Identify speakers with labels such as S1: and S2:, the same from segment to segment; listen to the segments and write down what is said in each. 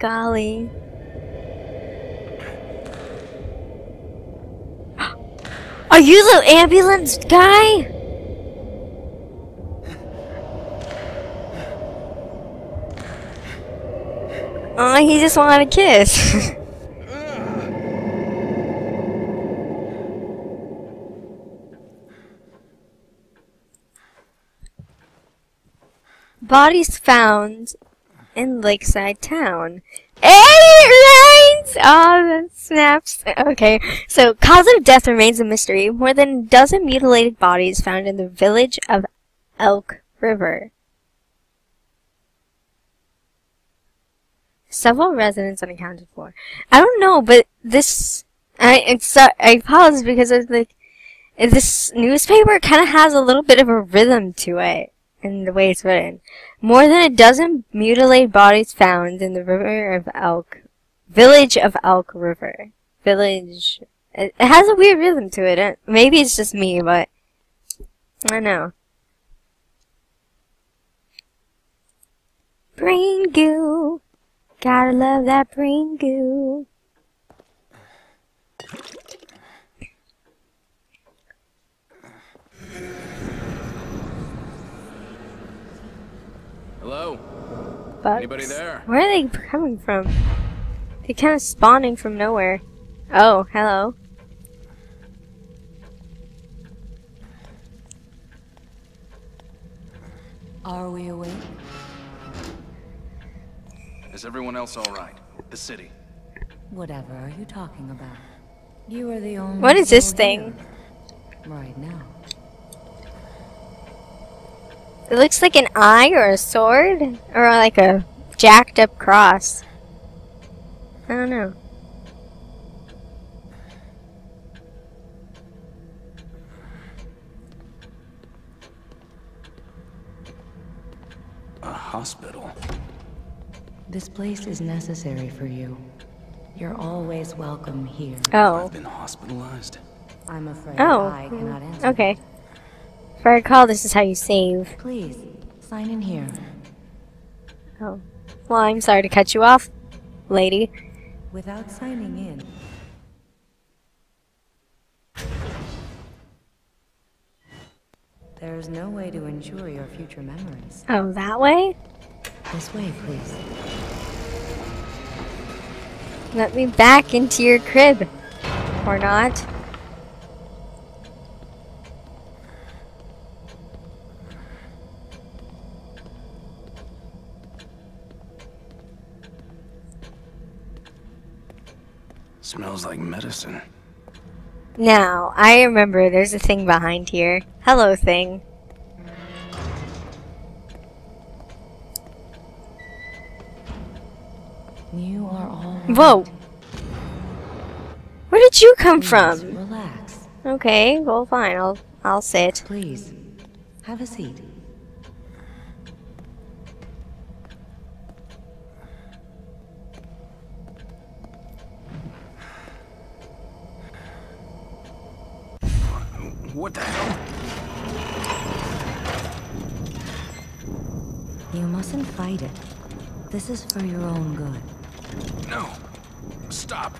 S1: golly. Are you the ambulance guy? Oh, he just wanted a kiss. Bodies found in Lakeside Town. It rains! Oh, that snaps. Okay, so cause of death remains a mystery. More than a dozen mutilated bodies found in the village of Elk River. Several residents unaccounted for. I don't know, but this I it's uh, I paused because it's like this newspaper kind of has a little bit of a rhythm to it in the way it's written. More than a dozen mutilated bodies found in the river of Elk, village of Elk River. Village. It, has a weird rhythm to it. it. Maybe it's just me, but I know. Brain goo. Gotta love that brain goo.
S2: Hello?
S1: Bugs.
S2: Anybody there?
S1: Where are they coming from? They're kind of spawning from nowhere. Oh, hello.
S3: Are we awake?
S2: Is everyone else all right? The city.
S3: Whatever are you talking about? You are the only
S1: What is this thing?
S3: here Right now.
S1: It looks like an eye or a sword or like a jacked up cross. I don't know.
S2: A hospital.
S3: This place is necessary for you. You're always welcome here.
S1: Oh.
S2: I've been hospitalized.
S3: I'm afraid
S1: Oh.
S3: I cannot answer.
S1: Okay. If I recall, this is how you save.
S3: Please, sign in here.
S1: Oh. Well, I'm sorry to cut you off, lady.
S3: Without signing in, there's no way to ensure your future memories.
S1: Oh, that way?
S3: This way, please.
S1: Let me back into your crib. Or not.
S2: Smells like medicine.
S1: Now, I remember there's a thing behind here. Hello, thing.
S3: You are all right.
S1: Whoa! Where did you come
S3: Please,
S1: from?
S3: Relax.
S1: Okay, well, fine. I'll I'll sit.
S3: Please, have a seat.
S2: What the hell?
S3: You mustn't fight it. This is for your own good.
S2: No. Stop.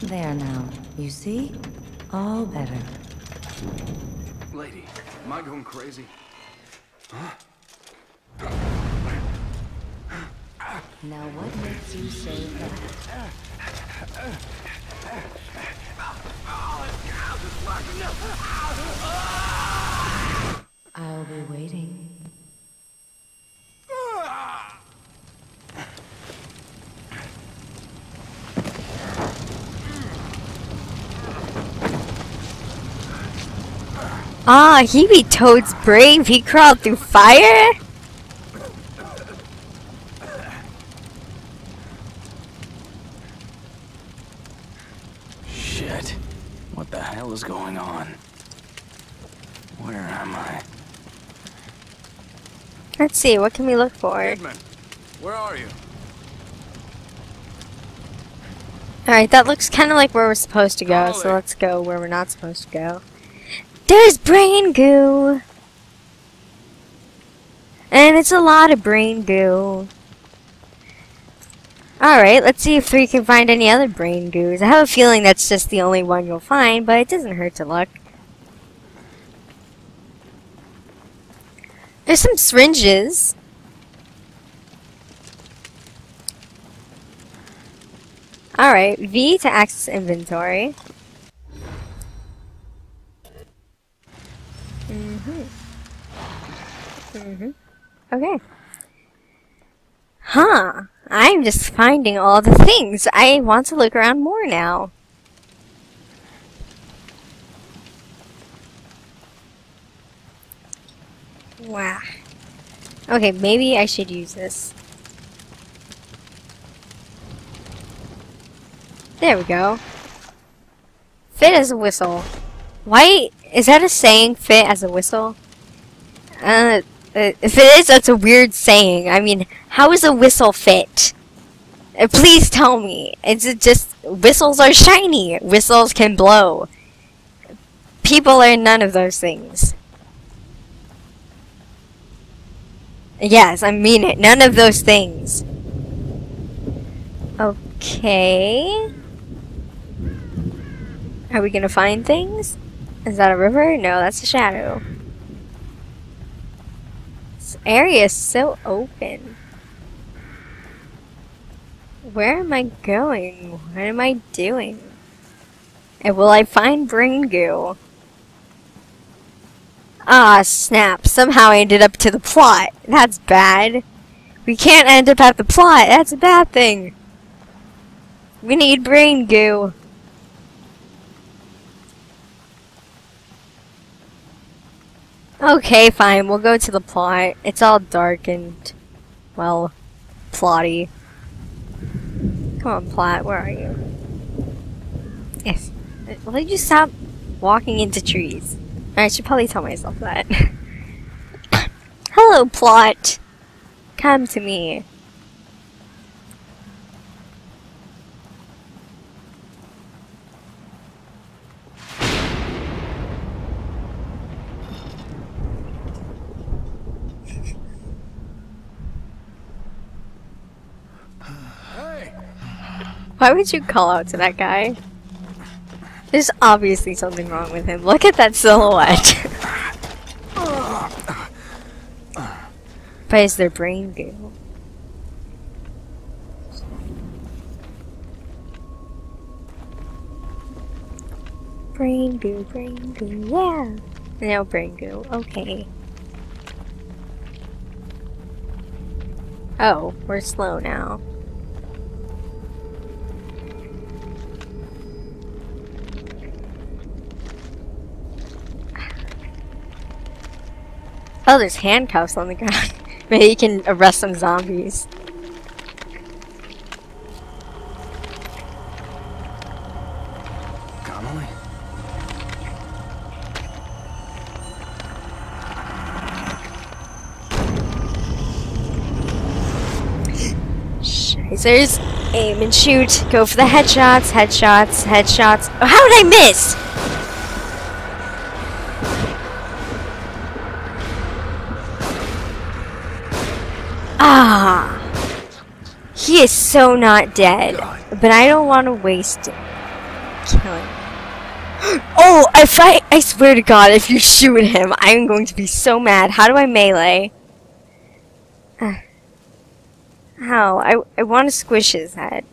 S3: There now. You see? All better.
S2: Lady, am I going crazy?
S3: Now what makes you say that? I'll be waiting.
S1: Ah, he be Toad's brave. He crawled through fire?
S2: Shit. What the hell is going on? Where am I?
S1: Let's see, what can we look for?
S2: Edmund, where are you?
S1: Alright, that looks kind of like where we're supposed to go, so let's go where we're not supposed to go. There's brain goo! And it's a lot of brain goo. Alright, let's see if we can find any other brain goos. I have a feeling that's just the only one you'll find, but it doesn't hurt to look. There's some syringes. Alright, V to access inventory. Mm-hmm. Mm-hmm. Okay. Huh. I'm just finding all the things. I want to look around more now. Wow. Okay, maybe I should use this. There we go. Fit as a whistle. Why is that a saying? Fit as a whistle? Uh, uh, if it is, that's a weird saying. I mean, how is a whistle fit? Uh, please tell me. Is it just whistles are shiny? Whistles can blow. People are none of those things. Yes, I mean it. None of those things. Okay. Are we gonna find things? Is that a river? No, that's a shadow. This area is so open. Where am I going? What am I doing? And will I find brain Ah, snap. Somehow I ended up to the plot. That's bad. We can't end up at the plot. That's a bad thing. We need brain goo. Okay, fine. We'll go to the plot. It's all dark and, well, plotty. Come on, plot. Where are you? Yes. Will you stop walking into trees? I should probably tell myself that. Hello, plot. Come to me. Why would you call out to that guy? There's obviously something wrong with him. Look at that silhouette. but is their brain goo? Brain goo, brain goo, yeah. No brain goo, okay. Oh, we're slow now. Oh, there's handcuffs on the ground. Maybe you can arrest some zombies.
S2: Connolly?
S1: Shizers, aim and shoot. Go for the headshots, headshots, headshots. Oh, how did I miss? Is so not dead. But I don't want to waste it. Killing. Oh, if I, I swear to God, if you shoot him, I'm going to be so mad. How do I melee? Uh, how? I, I want to squish his head.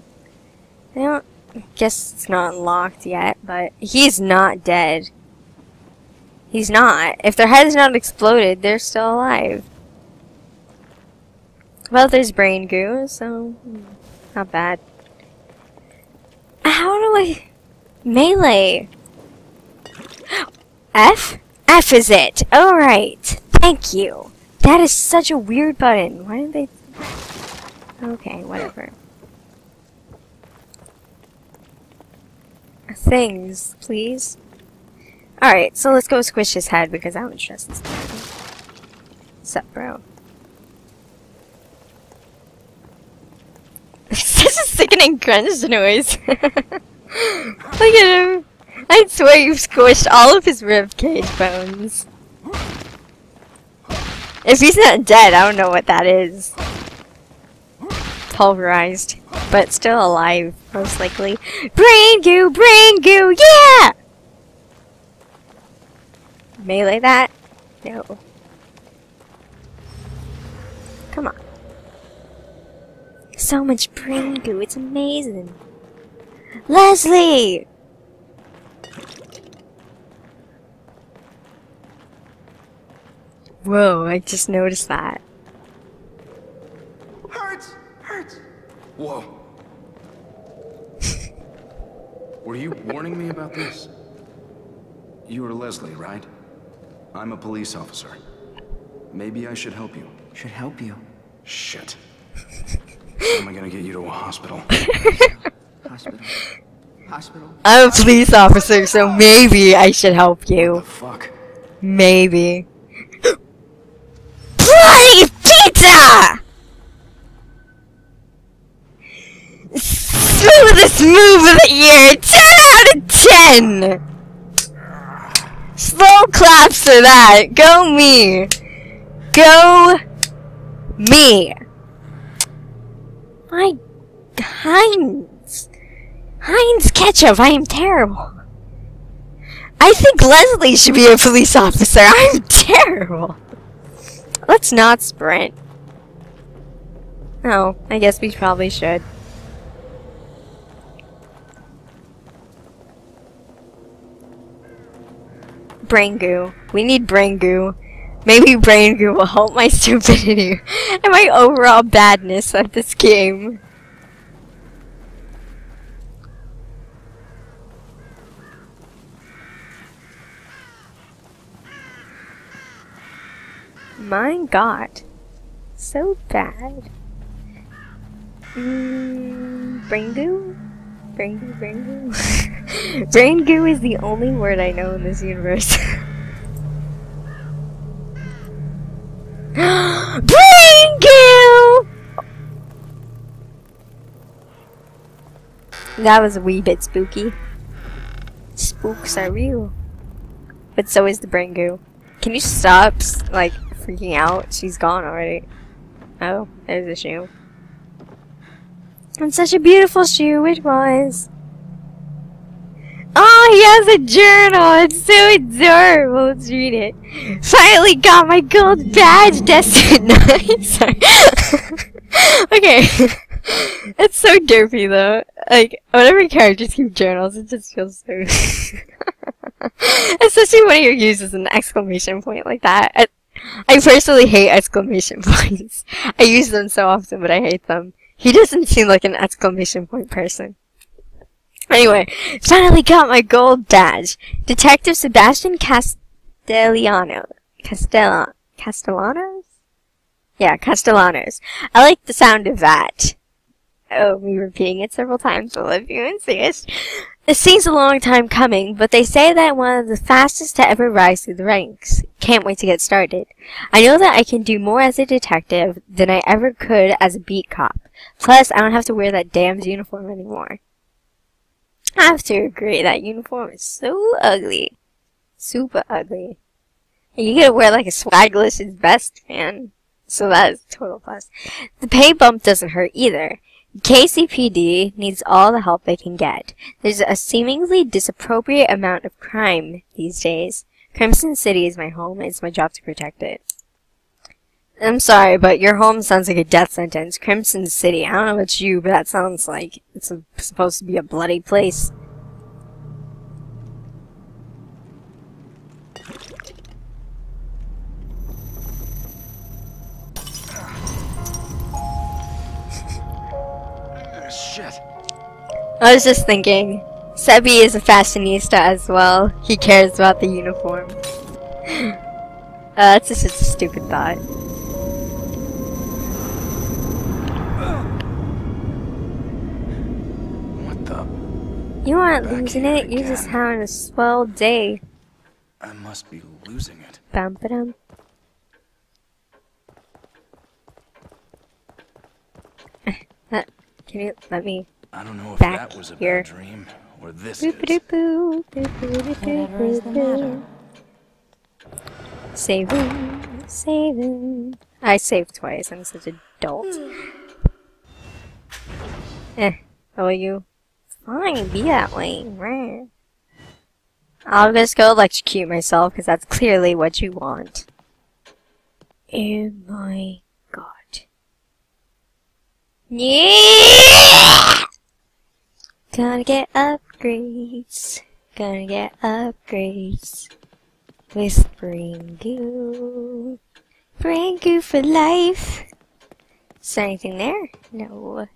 S1: I don't I guess it's not locked yet, but he's not dead. He's not. If their head is not exploded, they're still alive. Well, there's brain goo, so hmm, not bad. How do I melee? F? F is it. Alright. Thank you. That is such a weird button. Why did they... Okay, whatever. Uh, things, please. Alright, so let's go squish his head because I'm interested. Sup, bro? Such a sickening crunch noise. Look at him. I swear you've squished all of his rib cage bones. If he's not dead, I don't know what that is. Pulverized, but still alive, most likely. Brain goo, brain goo, yeah! Melee that? No. Come on. So much brain goo, it's amazing. Leslie! Whoa, I just noticed that.
S2: Hurts! Hurts! Whoa. Were you warning me about this? You are Leslie, right? I'm a police officer. Maybe I should help you.
S4: Should help you.
S2: Shit. How am I gonna get you to a hospital?
S4: Hospital. Hospital.
S1: I'm a police officer, so maybe I should help
S2: The
S1: you.
S2: fuck?
S1: Maybe. Bloody pizza! Smoothest move of the year! 10 out of 10! Slow claps for that! Go me! Go me! My Heinz! Heinz ketchup, I am terrible. I think Leslie should be a police officer. I'm terrible. Let's not sprint. Oh, I guess we probably should. Brain goo. We need brain goo. Maybe brain goo will help my stupidity and my overall badness of this game. My god. So bad. Mm, brain goo? Brain goo, brain goo? brain goo is the only word I know in this universe. Brain goo! That was a wee bit spooky. Spooks are real. But so is the brain goo. Can you stop, like, freaking out? She's gone already. Oh, there's a shoe. And such a beautiful shoe it was. Oh, he has a journal. It's so adorable. Let's read it. Finally got my gold badge, Destin. Sorry. okay. it's so derpy though. Like, whenever characters keep journals, it just feels so. Especially when you use an exclamation point like that. I, I personally hate exclamation points. I use them so often, but I hate them. He doesn't seem like an exclamation point person. Anyway, finally got my gold badge. Detective Sebastian Castellano. Castellan Castellanos? Yeah, Castellanos. I like the sound of that. Oh, me repeating it several times will love you see it. Seems a long time coming, but they say that one of the fastest to ever rise through the ranks. Can't wait to get started. I know that I can do more as a detective than I ever could as a beat cop. Plus, I don't have to wear that damned uniform anymore. I have to agree, that uniform is so ugly. Super ugly. And you gotta wear like a swagless vest, man. So that is total plus. The pay bump doesn't hurt either. KCPD needs all the help they can get. There's a seemingly disappropriate amount of crime these days. Krimson City is my home, and it's my job to protect it. I'm sorry, but your home sounds like a death sentence. Krimson City. I don't know about you, but that sounds like it's a, supposed to be a bloody place.
S2: Uh, shit.
S1: I was just thinking, Sebi is a fashionista as well. He cares about the uniform. uh, that's just a stupid thought. You aren't losing
S2: here
S1: it, you're just having a swell day.
S2: I must be losing it.
S1: Bum ba-dum. Uh, Can you let me
S2: I don't know if
S1: Back
S2: that was a
S1: here.
S2: bad dream or this
S1: Boop,
S2: is.
S1: boop, boop, boop, boop, boop,
S3: Whatever is the
S1: boop,
S3: matter.
S1: boop. Saving, Saving. I saved twice. I'm such a dolt. eh. How are you? Fine, be that way. I'll just go electrocute myself because that's clearly what you want. Oh my god. Yeah! Gonna get upgrades. Gonna get upgrades. With Brain Goo. Brain Goo for life. Is there anything there? No.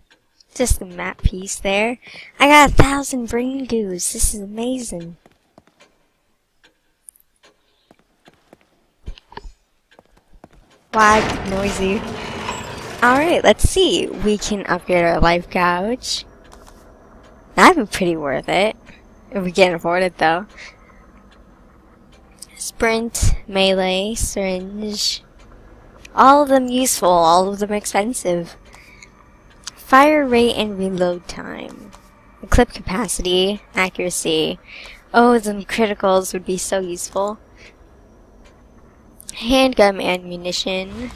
S1: Just a map piece there. I got a thousand Brain Goos. This is amazing. Wag, noisy. Alright, let's see. We can upgrade our life gouge. That'd be pretty worth it. If we can't afford it, though. Sprint, melee, syringe. All of them useful, all of them expensive. Fire rate and reload time. Clip capacity, accuracy. Oh, the criticals would be so useful. Handgun ammunition.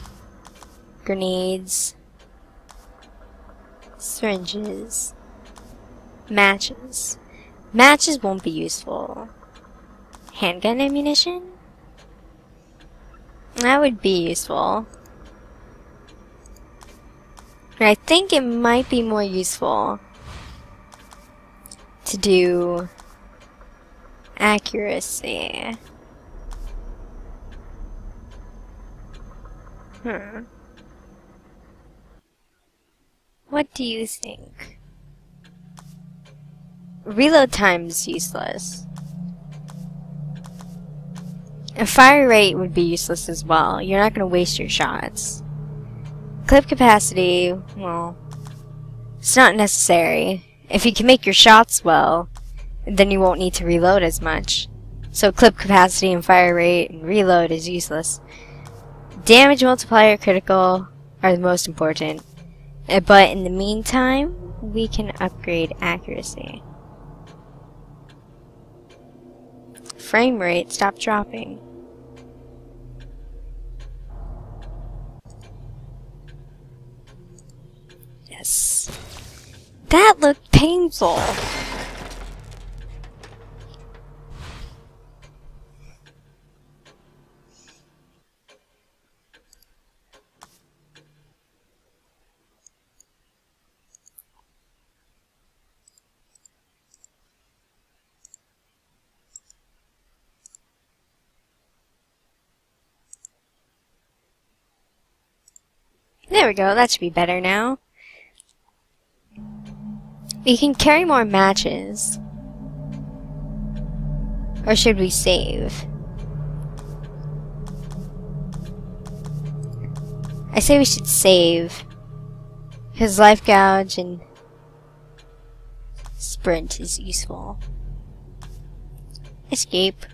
S1: Grenades. Syringes. Matches. Matches won't be useful. Handgun ammunition? That would be useful. I think it might be more useful to do accuracy. Hmm. What do you think? Reload time's useless. And fire rate would be useless as well. You're not going to waste your shots. Clip capacity, well, it's not necessary. If you can make your shots well, then you won't need to reload as much. So clip capacity and fire rate and reload is useless. Damage multiplier critical are the most important. Uh, but in the meantime, we can upgrade accuracy. Frame rate, stop dropping. That looked painful. There we go, that should be better now. We can carry more matches. Or should we save? I say we should save. Because life gouge and sprint is useful. Escape.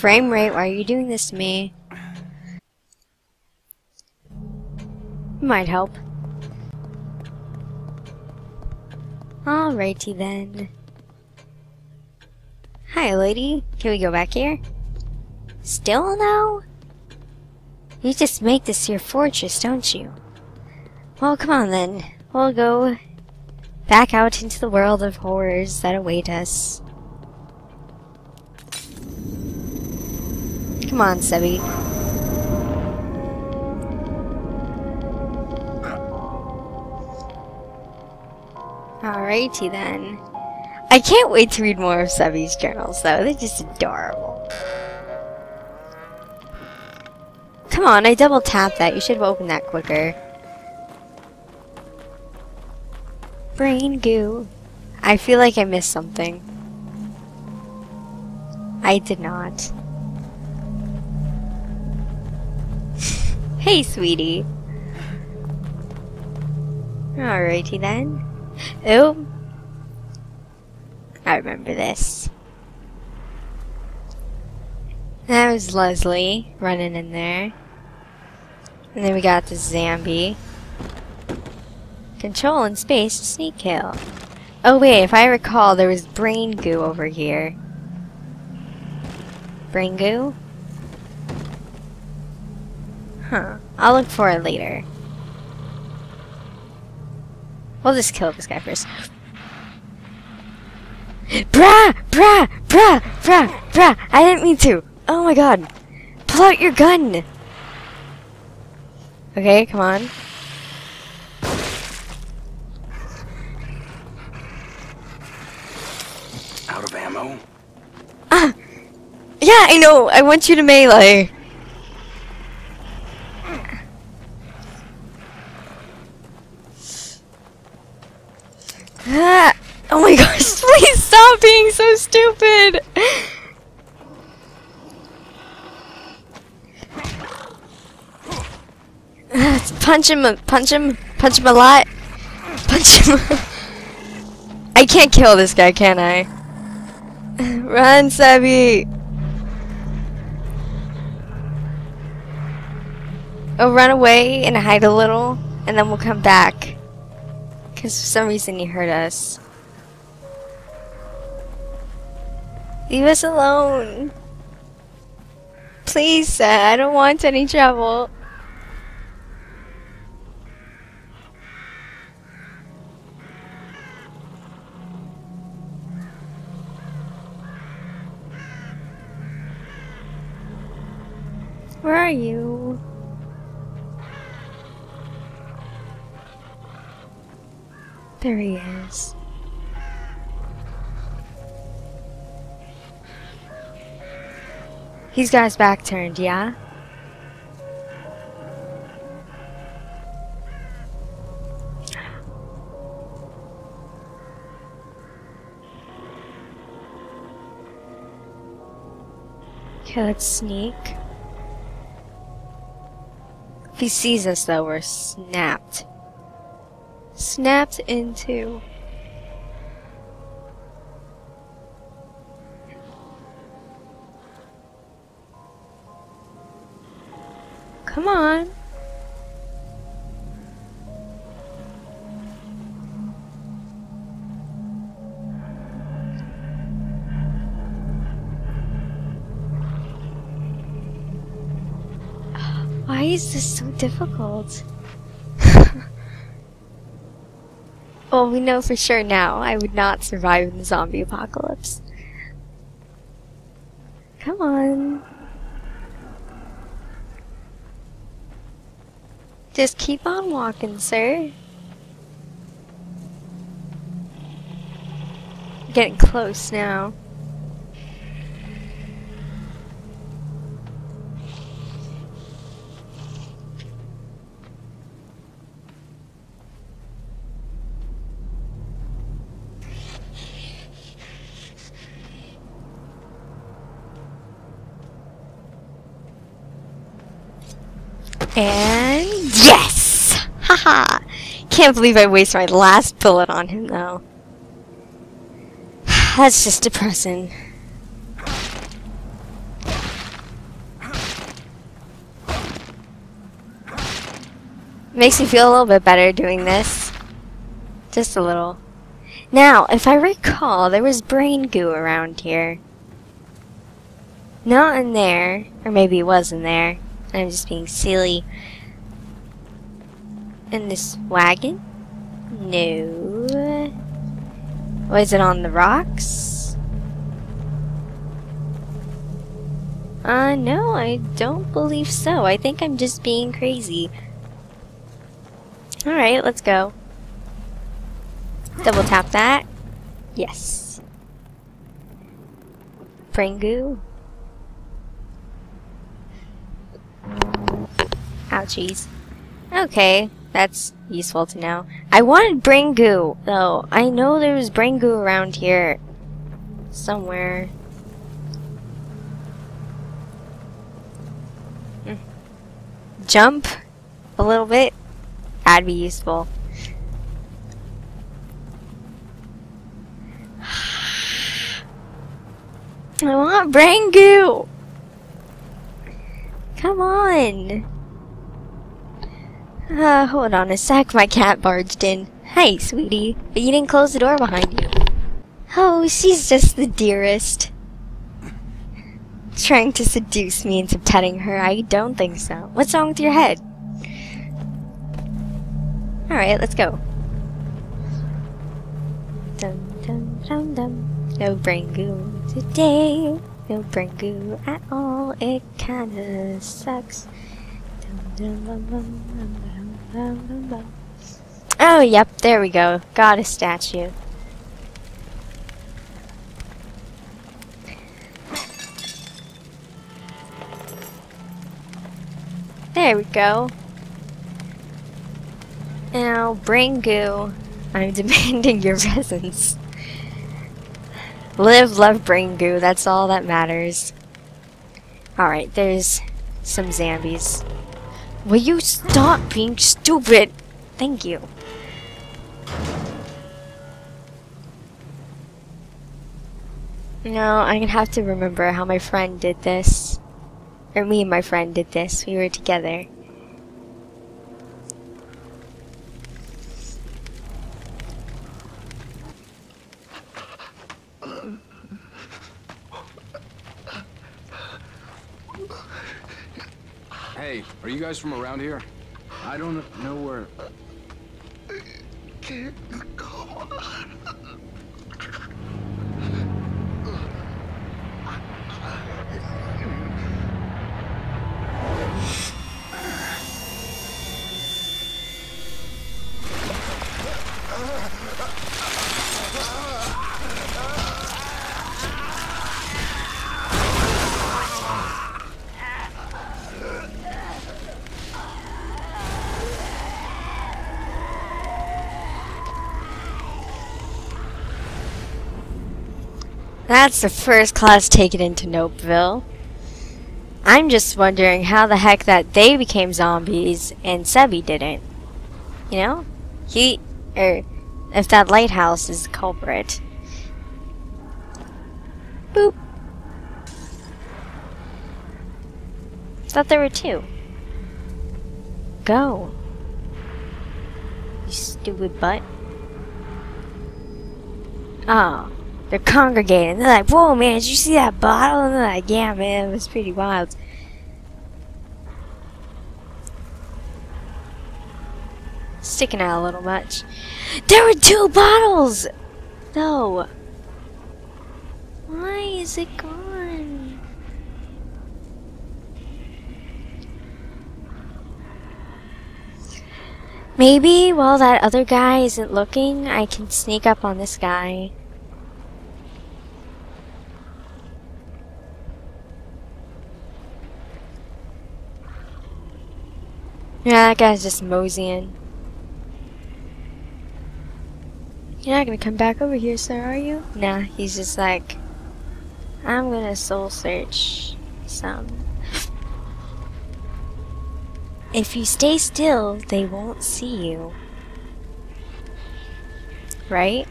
S1: Frame rate, why are you doing this to me? Might help. Alrighty then. Hi, lady. Can we go back here? Still no? You just make this your fortress, don't you? Well, come on then. We'll go back out into the world of horrors that await us. Come on, Sebi. Alrighty then. I can't wait to read more of Sebi's journals, though. They're just adorable. Come on, I double tapped that. You should have opened that quicker. Brain goo. I feel like I missed something. I did not. Hey, sweetie. Alrighty then. Oh. I remember this. That was Leslie running in there. And then we got the zombie. Control in space, sneak kill. Oh wait, if I recall, there was brain goo over here. Brain goo? Huh. I'll look for it later. We'll just kill this guy first. Brah! Brah! Brah! Brah! Brah! I didn't mean to! Oh my god! Pull out your gun! Okay, come on.
S2: Out of ammo? Ah!
S1: Yeah, I know! I want you to melee! Ah! Oh my gosh, please stop being so stupid! Punch him, punch him, punch him a lot. Punch him. I can't kill this guy, can I? Run, Sebby! Oh, run away and hide a little, and then we'll come back. Because for some reason he hurt us. Leave us alone. Please, sir. I don't want any trouble. Where are you? There he is. He's got his back turned, yeah? Okay, let's sneak. If he sees us, though, we're snapped. Snapped into. Difficult? well, we know for sure now I would not survive in the zombie apocalypse. Come on. Just keep on walking, sir. Getting close now. Can't believe I wasted my last bullet on him though. That's just depressing. Makes me feel a little bit better doing this. Just a little. Now, if I recall, there was brain goo around here. Not in there. Or maybe it was in there. I'm just being silly. In this wagon? No. Was it on the rocks? Uh, no, I don't believe so. I think I'm just being crazy. Alright, let's go. Double tap that. Yes. Pringu. Ouchies. Okay, that's useful to know. I wanted brain goo, though. I know there was brain goo around here. Somewhere. Hmm. Jump a little bit. That'd be useful. I want brain goo! Come on! Uh, hold on a sec, my cat barged in. Hey, sweetie. But you didn't close the door behind you. Oh, she's just the dearest. Trying to seduce me into petting her. I don't think so. What's wrong with your head? Alright, let's go. Dum dum dum dum. No brain goo today. No brain goo at all. It kinda sucks. Dum dum dum dum dum. Oh, yep, there we go. Got a statue. There we go. Now, brain goo. I'm demanding your presence. Live, love, brain goo. That's all that matters. Alright, there's some zombies. Will you stop being stupid? Thank you. No, I'm gonna have to remember how my friend did this. Or me and my friend did this. We were together.
S2: Hey, are you guys from around here? I don't know where.
S1: Uh, That's the first class taken into Nopeville. I'm just wondering how the heck that they became zombies and Sebi didn't. You know? He, er, if that lighthouse is the culprit. Boop. Thought there were two. Go. You stupid butt. Oh. They're congregating. They're like, whoa, man, did you see that bottle? And they're like, yeah, man, it was pretty wild. Sticking out a little much. There were two bottles! No. Why is it gone? Maybe while that other guy isn't looking, I can sneak up on this guy. Yeah, that guy's just moseying. You're not gonna come back over here, sir, are you? Nah, he's just like, I'm gonna soul search some. If you stay still, they won't see you. Right?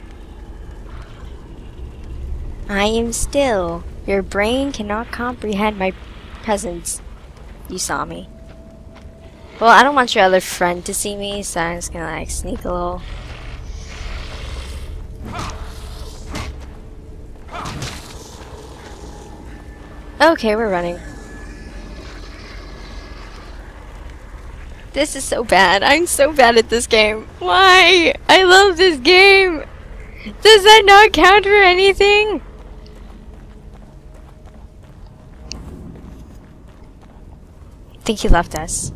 S1: I am still. Your brain cannot comprehend my presence. You saw me. Well, I don't want your other friend to see me, so I'm just gonna like sneak a little. Okay, we're running. This is so bad. I'm so bad at this game. Why? I love this game. Does that not count for anything? I think he left us.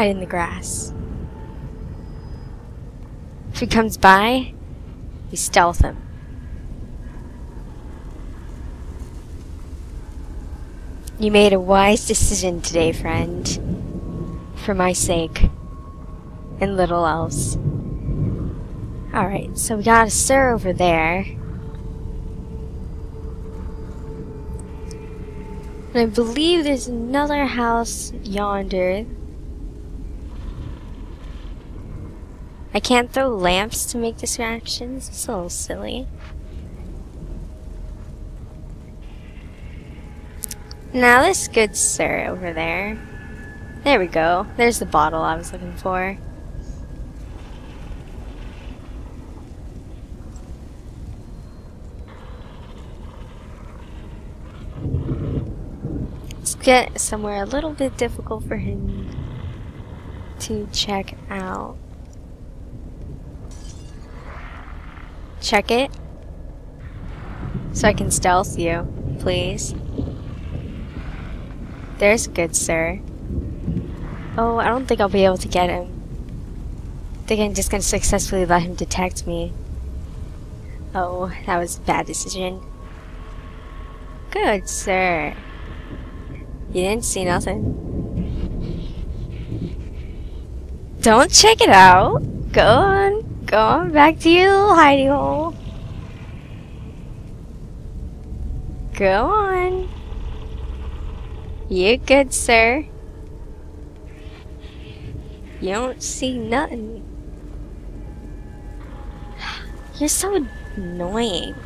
S1: Hide in the grass. If he comes by, we stealth him. You made a wise decision today, friend. For my sake. And little else. Alright, so we got a sir over there. And I believe there's another house yonder. I can't throw lamps to make distractions. It's a little silly. Now this good sir over there. There we go. There's the bottle I was looking for. Let's get somewhere a little bit difficult for him to check out. Check it. So I can stealth you, please. There's good, sir. Oh, I don't think I'll be able to get him. I think I'm just gonna successfully let him detect me. Oh, that was a bad decision. Good, sir. You didn't see nothing. Don't check it out. Go on. Go back to your little hidey hole. Go on. You good, sir. You don't see nothing. You're so annoying.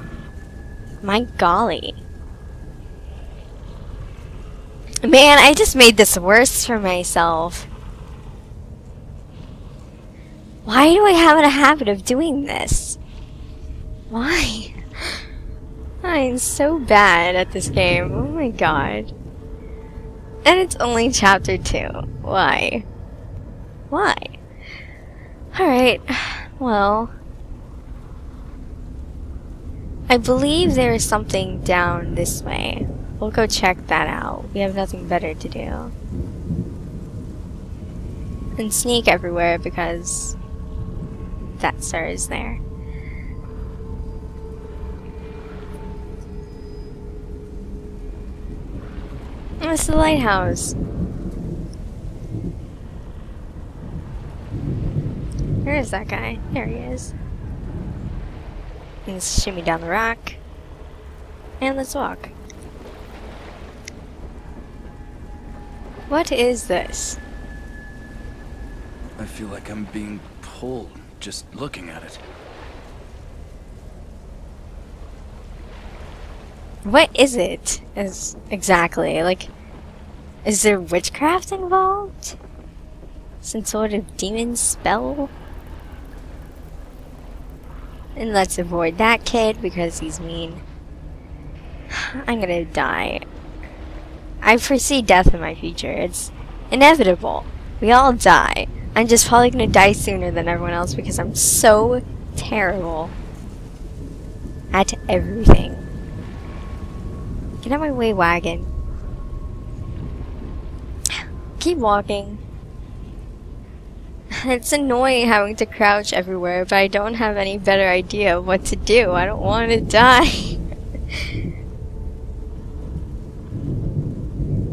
S1: My golly. Man, I just made this worse for myself. Why do I have a habit of doing this? Why? I'm so bad at this game. Oh my god. And it's only chapter 2. Why? Why? Alright, well. I believe there is something down this way. We'll go check that out. We have nothing better to do. And sneak everywhere because that sir is there. It's the lighthouse. Where is that guy? There he is. Let's shimmy down the rock. And let's walk. What is this?
S2: I feel like I'm being pulled just looking at it.
S1: What is it? Is exactly like is there witchcraft involved? Some sort of demon spell? And let's avoid that kid because he's mean. I'm gonna die. I foresee death in my future. It's inevitable. We all die. I'm just probably gonna die sooner than everyone else because I'm so terrible at everything. Get out my way, wagon. Keep walking. It's annoying having to crouch everywhere, but I don't have any better idea of what to do. I don't want to die.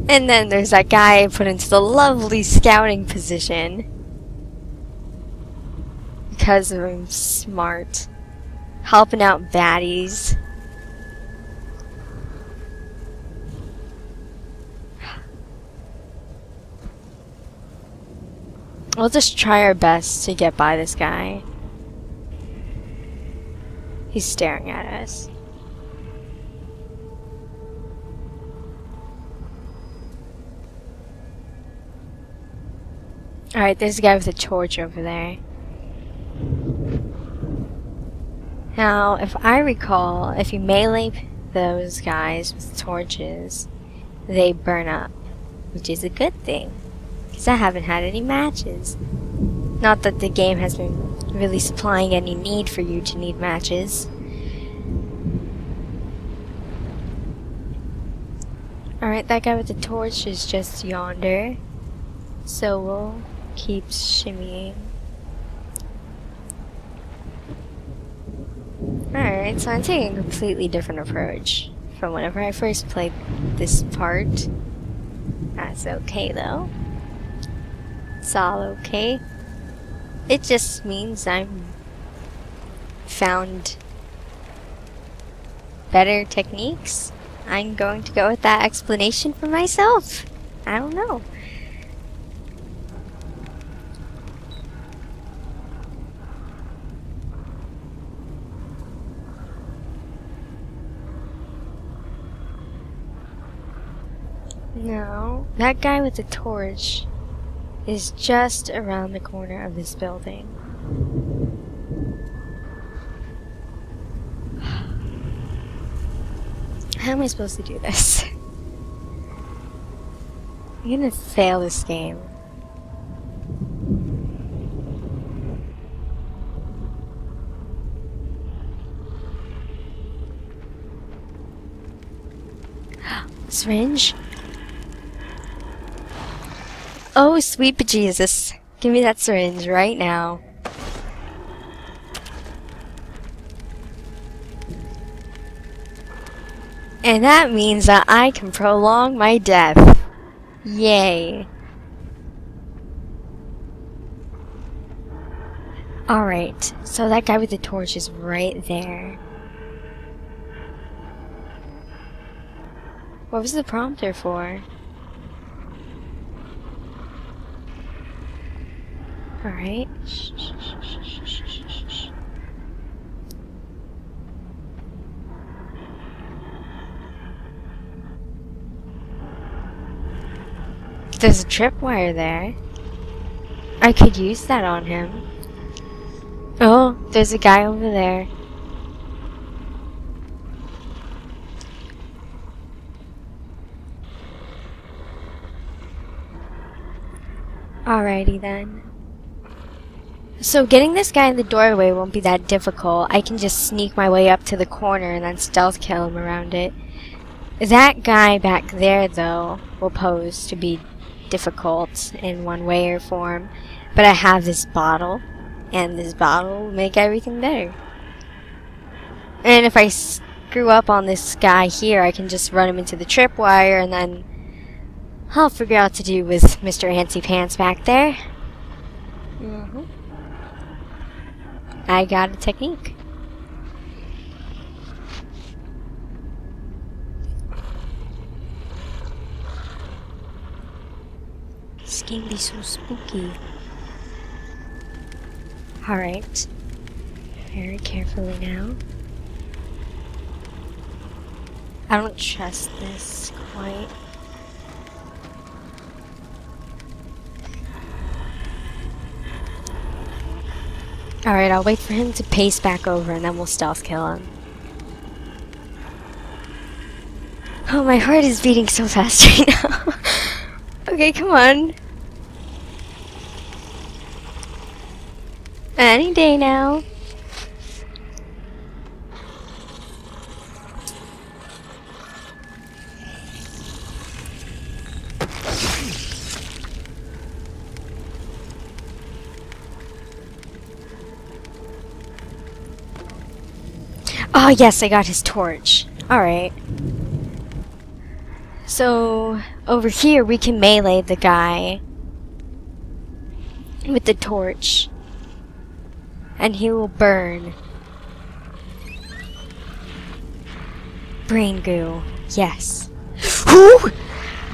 S1: and then there's that guy put into the lovely scouting position. Because I'm smart. Helping out baddies. We'll just try our best to get by this guy. He's staring at us. Alright, there's a guy with a torch over there. Now, if I recall, if you melee those guys with torches, they burn up, which is a good thing, because I haven't had any matches. Not that the game has been really supplying any need for you to need matches. Alright, that guy with the torch is just yonder. So we'll keep shimmying. Alright, so I'm taking a completely different approach from whenever I first played this part. That's okay though. It's all okay. It just means I'm found better techniques. I'm going to go with that explanation for myself. I don't know. No, that guy with the torch is just around the corner of this building. How am I supposed to do this? I'm gonna fail this game. Syringe? Oh, sweet Jesus. Give me that syringe right now. And that means that I can prolong my death. Yay. Alright, so that guy with the torch is right there. What was the prompter for? Alright. There's a tripwire there. I could use that on him. Oh, there's a guy over there. Alrighty then. So getting this guy in the doorway won't be that difficult. I can just sneak my way up to the corner and then stealth kill him around it. That guy back there, though, will pose to be difficult in one way or form. But I have this bottle, and this bottle will make everything better. And if I screw up on this guy here, I can just run him into the tripwire, and then I'll figure out what to do with Mr. Antsy Pants back there. Mm -hmm. I got a technique. This game be so spooky. Alright. Very carefully now. I don't trust this quite. Alright, I'll wait for him to pace back over and then we'll stealth kill him. Oh, my heart is beating so fast right now. okay, come on. Any day now. Oh, yes, I got his torch. Alright. So, over here we can melee the guy with the torch. And he will burn. Brain goo. Yes. Who?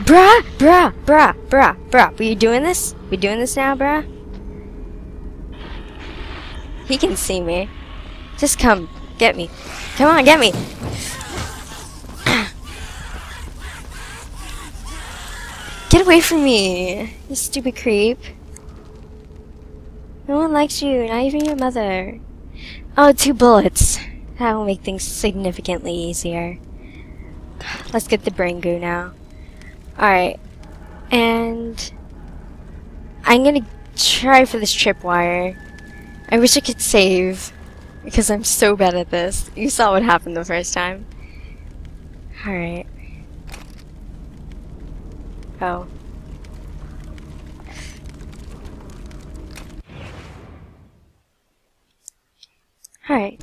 S1: Bruh, bruh, bruh, bruh, bruh. We doing this? We doing this now, bruh? He can see me. Just come. Get me. Come on, get me. Get away from me, you stupid creep. No one likes you, not even your mother. Oh, two bullets. That will make things significantly easier. Let's get the brain goo now. Alright. And... I'm gonna try for this tripwire. I wish I could save. Because I'm so bad at this. You saw what happened the first time. Alright. Oh. Alright.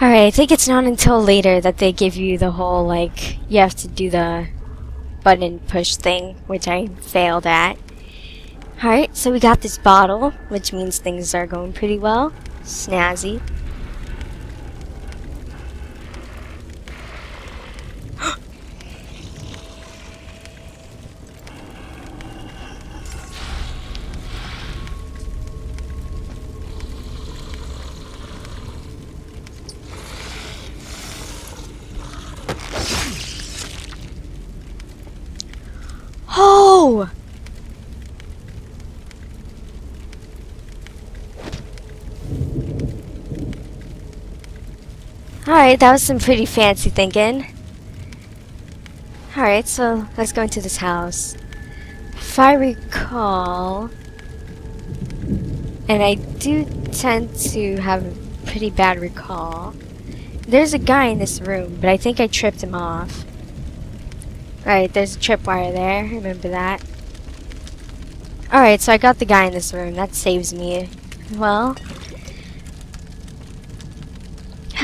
S1: Alright, I think it's not until later that they give you the whole, like, you have to do the button push thing, which I failed at. Alright, so we got this bottle, which means things are going pretty well snazzy. Alright, that was some pretty fancy thinking. Alright, so let's go into this house. If I recall... And I do tend to have a pretty bad recall. There's a guy in this room, but I think I tripped him off. Alright, there's a tripwire there. Remember that. Alright, so I got the guy in this room. That saves me. Well...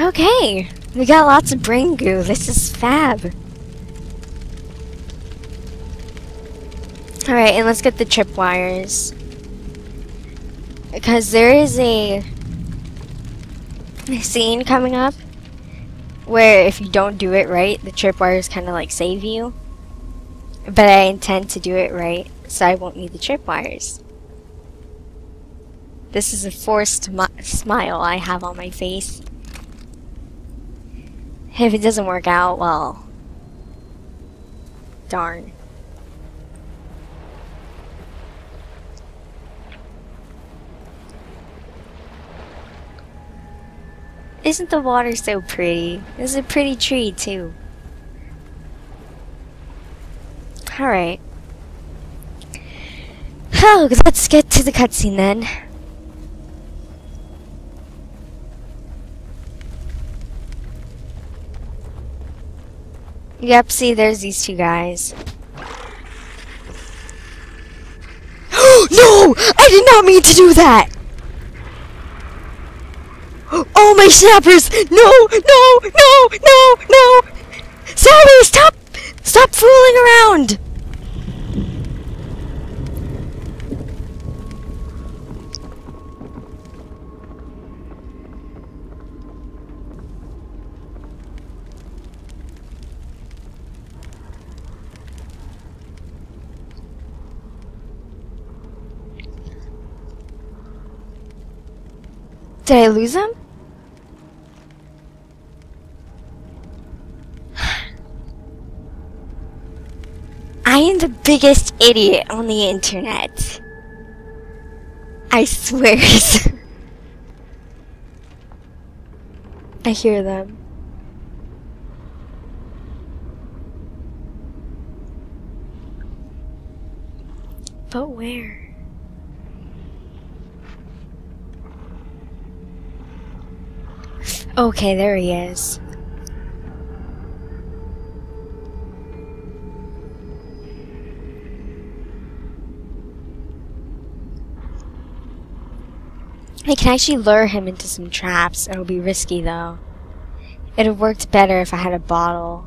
S1: Okay! We got lots of brain goo. This is fab. Alright, and let's get the tripwires. Because there is a scene coming up where if you don't do it right, the tripwires kind of like save you. But I intend to do it right, so I won't need the tripwires. This is a forced smile I have on my face. If it doesn't work out, well, darn. Isn't the water so pretty? It's a pretty tree, too. Alright. Oh, let's get to the cutscene then. Yep, see, there's these two guys. no! I did not mean to do that! Oh, my snappers! No, no, no, no, no! Sally, stop! Stop fooling around! Did I lose him? I am the biggest idiot on the internet. I swear. I hear them. But where? Okay, there he is. I can actually lure him into some traps. It'll be risky though. It would have worked better if I had a bottle.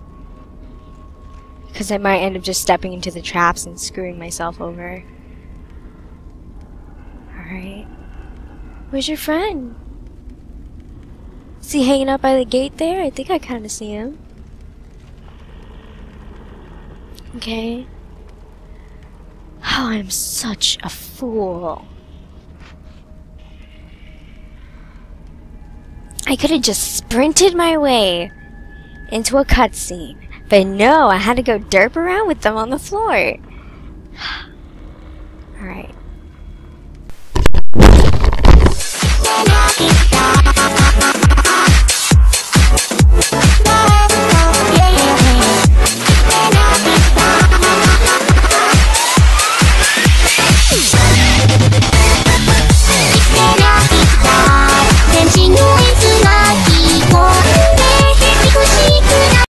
S1: Because I might end up just stepping into the traps and screwing myself over. Alright. Where's your friend? Is he hanging out by the gate there? I think I kind of see him. Okay. Oh, I'm such a fool. I could have just sprinted my way into a cutscene. But no, I had to go derp around with them on the floor.